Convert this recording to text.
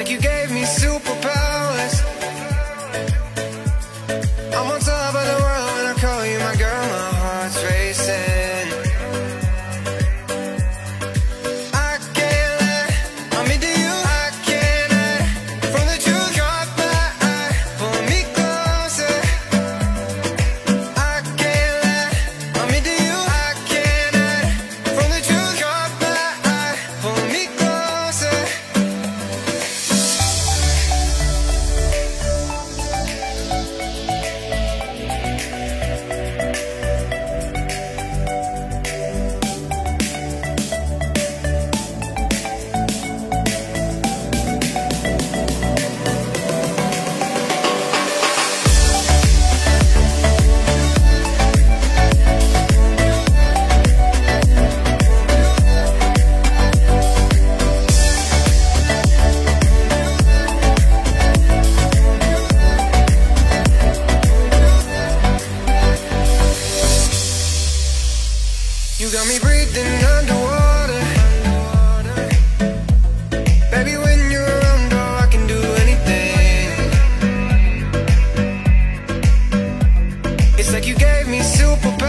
like you gave me superpowers. I'm on got me breathing underwater. Baby, when you're around, girl, I can do anything. It's like you gave me superpowers.